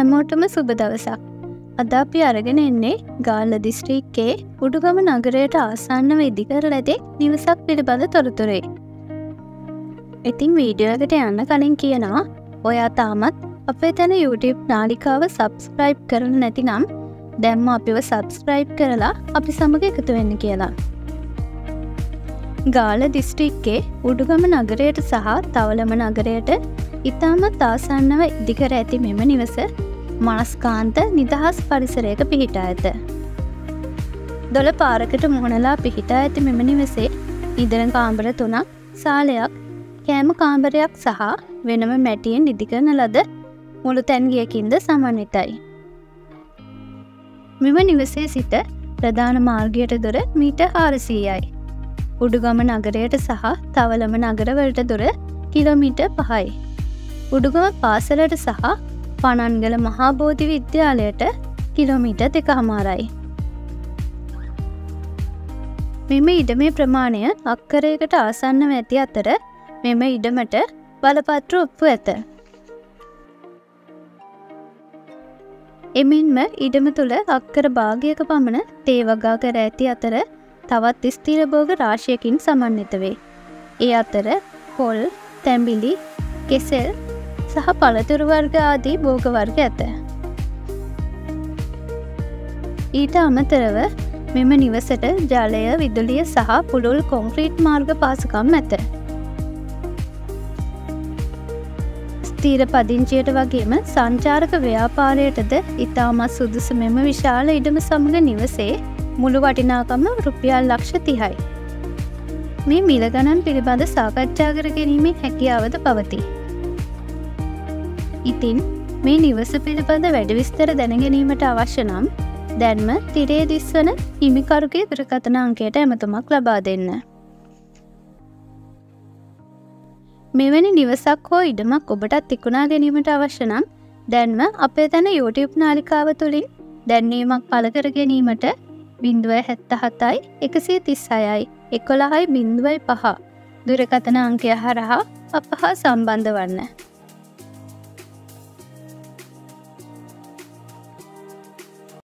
හැමෝටම සුබ දවසක්. අද අපි අරගෙන එන්නේ ගාල්ල දිස්ත්‍රීක්කේ උඩුගම නගරයට ආසන්නව ඉදිකර ලැදේ නිවසක් පිළිබඳ තොරතුරේ. ඉතින් වීඩියෝකට යන්න කලින් කියනවා ඔයා තාමත් අපේ තැන YouTube නාලිකාව සබස්ක්‍රයිබ් කරන නැතිනම් දැම්ම අපිව සබස්ක්‍රයිබ් කරලා අපි සමඟ එකතු වෙන්න කියලා. ගාල දිස්ත්‍රික්කේ උඩුගම නගරයට සහ තවලම නගරයට ඉතාමත් ආසන්නව ඉදිකර ඇති මෙම නිවස මනස්කාන්ත නිදහස් පරිසරයක පිහිටා ඇත. දොළ පාරකට මුහුණලා පිහිටා ඇති මෙම නිවසේ ඉදරන් කාම්බර තුනක් සාලයක් කෑම කාම්බරයක් සහ වෙනම මැටියෙන් ඉදිකරන ලද මුළු තැන්ගියකින්ද සමන්විතයි. මෙම නිවසේ සිට ප්‍රධාන මාර්ගයට දොර මීට හාරසීයයි. උඩුගම නගරයට සහ තවලම නගරවලට දුර කිලෝමීට පහයි. උඩුගම පාසලට සහ පණන්ගල මහාබෝධි විද්‍යාලයට කිලෝමීට දෙක හමාරයි. මෙම ඉඩමේ ප්‍රමාණය අක්කරයකට ආසන්නව ඇති අතර මෙම ඉඩමට බලපත්‍ර ඔප්පු ඇත. එමෙන්ම ඉඩම තුළ අක්කර භාගයක පමණ තේවගා කර ඇති අතර තවත් ස්තිරභෝග රාශයකින් සමන්විත වේ. ඒ අතර පොල් තැම්බිලි කෙසෙල් සහ පළතුරුවර්ග ආදී භෝගවර්ග ඇත. ඊට අමතරව මෙම නිවසට ජලය විදුලිය සහ පුළුල් කොංක්‍රීට් මාර්ග පාසකම් ඇත. ස්තීර පදිංචියට වගේම සංචාරක ව්‍යාපාරයටද ඉතාමත් සුදුසු මෙම විශාල ඉඩම සමඟ නිවසේ මුළු වටිනාකම රුපියල් ලක්ෂ තිහයි. මේ මිලගණන් පිළිබඳ සාකච්ඡා කර ගැනීමේ හැකියාවද පවති. ඉතින් මේ නිවස පිළිබඳ වැඩවිස්තර දැනගැනීමට අවශ්‍ය නම් දැන්ම තිරේ දිස්වන හිමිකරුගේ දුරකථන අංකයට ඇමතුමක් ලබා දෙන්න. මෙවැනි නිවසක් හෝ ඉඩමක් ඔබටත් තිකුණා ගැනීමට අවශ්‍ය නම් දැන්ම අපේ තැන YouTube නාලිකාව තුළින් දැන්වීමක් පලකර ගැනීමට බිින්දුව හැත්ත හතයි එකසිය තිස් අයයි එකොළහයි බිින්දුවයි පහ දුරකතන අංකය හරහා අප හා සම්බන්ධ වන්න.